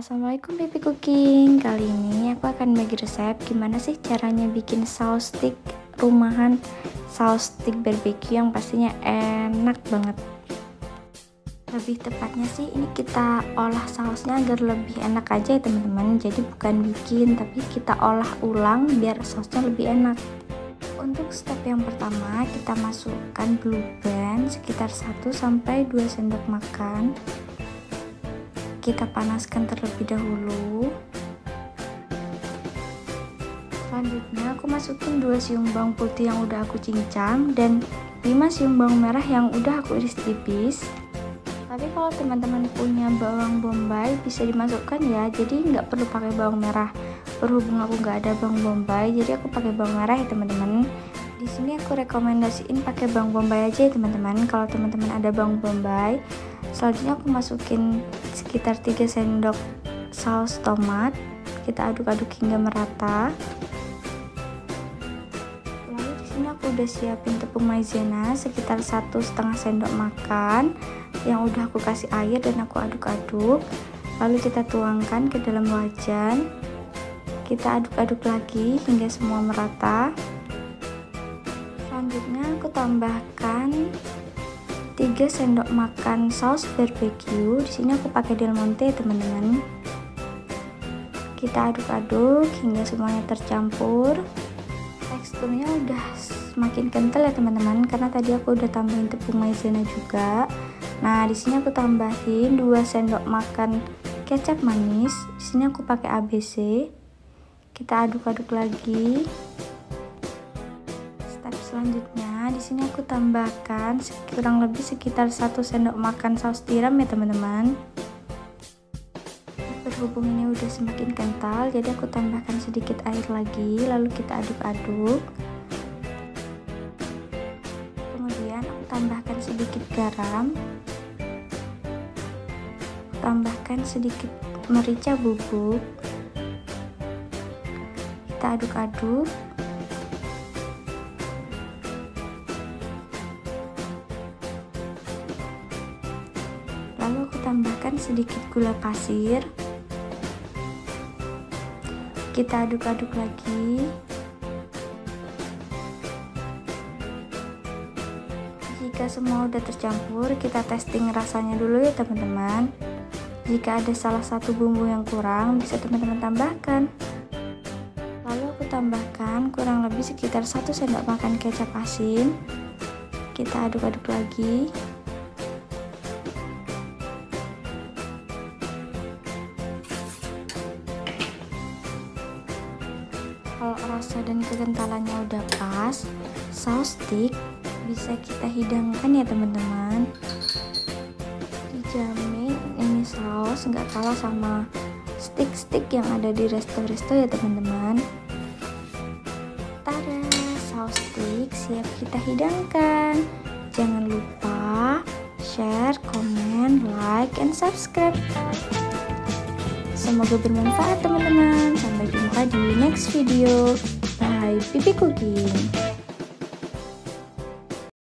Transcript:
Assalamualaikum baby cooking. Kali ini aku akan bagi resep gimana sih caranya bikin saus stick rumahan Saus stick barbecue yang pastinya enak banget. Lebih tepatnya sih ini kita olah sausnya agar lebih enak aja ya teman-teman. Jadi bukan bikin tapi kita olah ulang biar sausnya lebih enak. Untuk step yang pertama kita masukkan blue band sekitar 1-2 sendok makan kita panaskan terlebih dahulu. Selanjutnya aku masukin 2 siung bawang putih yang udah aku cincang dan 5 siung bawang merah yang udah aku iris tipis. Tapi kalau teman-teman punya bawang bombay bisa dimasukkan ya. Jadi nggak perlu pakai bawang merah. Berhubung aku nggak ada bawang bombay jadi aku pakai bawang merah ya teman-teman. Di sini aku rekomendasiin pakai bawang bombay aja ya teman-teman. Kalau teman-teman ada bawang bombay selanjutnya aku masukin sekitar 3 sendok saus tomat. Kita aduk-aduk hingga merata. Lalu di sini aku udah siapin tepung maizena sekitar satu setengah sendok makan yang udah aku kasih air dan aku aduk-aduk. Lalu kita tuangkan ke dalam wajan. Kita aduk-aduk lagi hingga semua merata. Selanjutnya aku tambahkan 3 sendok makan saus barbecue. Di sini aku pakai Del Monte, teman-teman. Kita aduk-aduk hingga semuanya tercampur. Teksturnya udah semakin kental ya, teman-teman, karena tadi aku udah tambahin tepung maizena juga. Nah, di sini aku tambahin 2 sendok makan kecap manis. Di sini aku pakai ABC. Kita aduk-aduk lagi selanjutnya di sini aku tambahkan kurang lebih sekitar 1 sendok makan saus tiram ya teman-teman. Berhubung ini udah semakin kental jadi aku tambahkan sedikit air lagi lalu kita aduk-aduk. Kemudian aku tambahkan sedikit garam. Tambahkan sedikit merica bubuk. Kita aduk-aduk lalu aku tambahkan sedikit gula pasir. Kita aduk-aduk lagi. Jika semua udah tercampur kita testing rasanya dulu ya teman-teman. Jika ada salah satu bumbu yang kurang bisa teman-teman tambahkan. Lalu aku tambahkan kurang lebih sekitar 1 sendok makan kecap asin. Kita aduk-aduk lagi kalau rasa dan kekentalannya udah pas saus stick bisa kita hidangkan ya teman-teman. Dijamin ini saus nggak kalah sama stick-stick yang ada di resto-resto ya teman-teman. Tada saus stick siap kita hidangkan. Jangan lupa share, komen, like, and subscribe. Semoga bermanfaat teman-teman. Di next video. Bye, Pipi Cooking.